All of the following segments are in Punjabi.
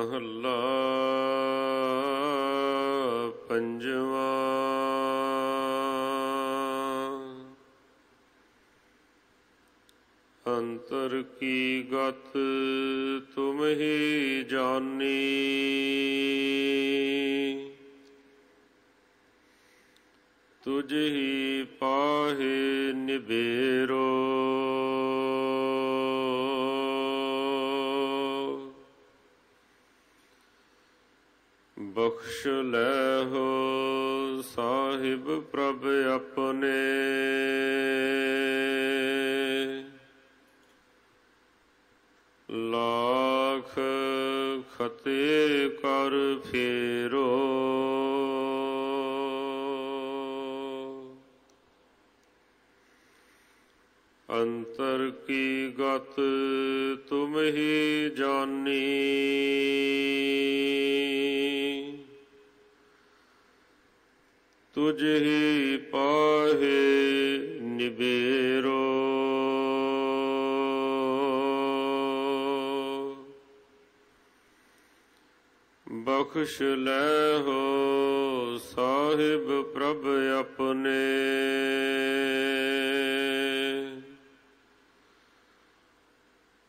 ਮਹੱਲਾ ਪੰਜਵਾਂ। ਅੰਤਰ ਕੀ ਗਤ ਤੁਮ ਹੀ ਜਾਣੀ ਤੁਝ ਹੀ ਪਾਹੇ ਨਿਬੇਰੋ। ਬਖਸ਼ ਲੈ ਸਾਹਿਬ ਪ੍ਰਭ ਆਪਣੇ। ਲਾਖ ਖਤੇ ਕਰ ਫੇਰੋ। ਅੰਤਰ ਕੀ ਗਤ ਤੁਮ ਹੀ ਜਾਣੀ ਤੁਝ ਹੀ ਪਾਹੇ ਨਿਬੇਰੋ ਬਖਸ਼ ਲੈ ਹੋ ਸਾਹਿਬ ਪ੍ਰਭ ਆਪਣੇ।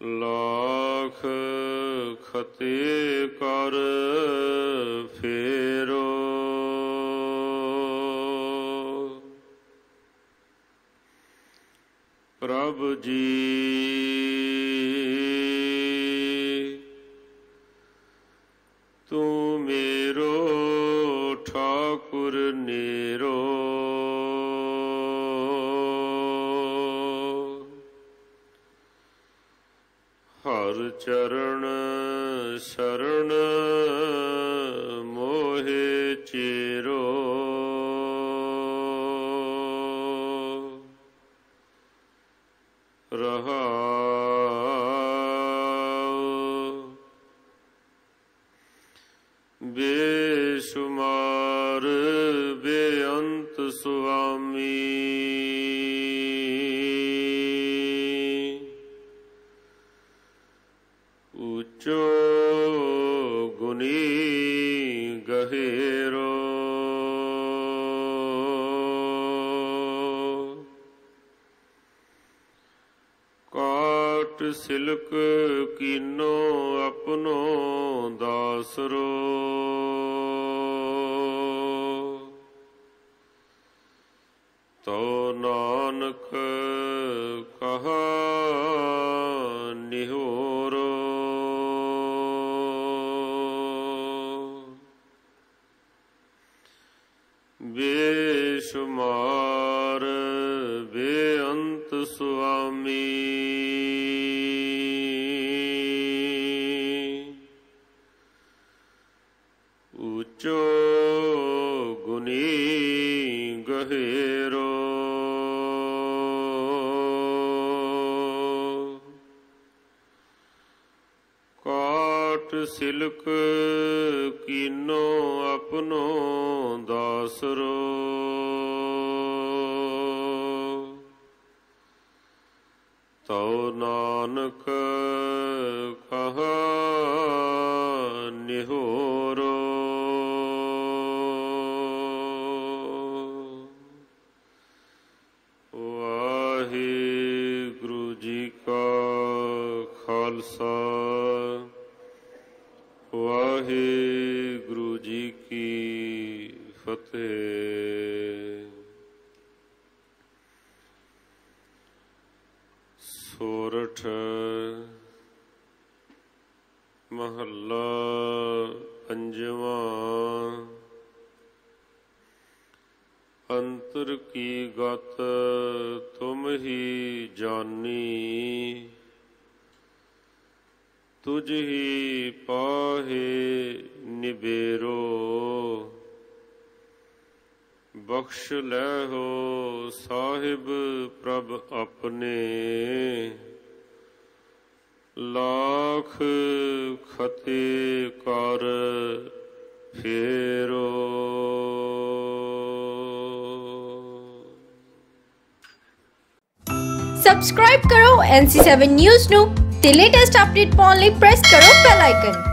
ਲਾਖ ਖਤੇ ਕਰ ਠਾਕੁਰ ਨੇਰੋ। ਹਰ ਚਰਨ ਸ਼ਰਣ ਉਚੋ ਗੁਨੀ ਗਹਿਰੋ। ਕਾਟ ਸਿਲਕ ਕੀਨੋ ਆਪਣੋ ਦਾਸਰੋ। ਬੇਸ਼ੁਮਾਰ ਬੇਅੰਤ ਸੁਆਮੀ। ਉਚੋ ਗੁਨੀ ਗਹਿਰੋ ਕਾਟ ਸਿਲਕ ਕੀਨੋ ਆਪਣੋ ਦਾਸਰੋ। ਤਉ ਨਾਨਕ ਕਹਾ ਨਿਹੋਰੋ। ਵਾਹਿਗੁਰੂ ਜੀ ਕਾ ਖਾਲਸਾ। ਵਾਹਿਗੁਰੂ ਜੀ ਕੀ ਫਤਿਹ। ਸੋਰਠ ਮਹੱਲਾ ਪੰਜਵਾਂ। ਅੰਤਰ ਕੀ ਗਤ ਤੁਮ ਹੀ ਜਾਨੀ। ਤੁਝ ਹੀ ਪਾਹੇ ਨਿਬੇਰੋ ਬਖਸ਼ ਲੈ ਹੋ ਸਾਹਿਬ ਪ੍ਰਭ ਆਪਣੇ। ਲਾਖ ਖਤੇ ਕਰ ਫੇਰੋ। ਸਬਸਕ੍ਰਾਈਬ ਕਰੋ NC7 ਨਿਊਜ਼ ਨੂੰ। ਤੇ ਲੇਟੈਸਟ ਅਪਡੇਟ ਪਾਉਣ ਲਈ ਪ੍ਰੈਸ ਕਰੋ ਬੈਲ ਆਈਕਨ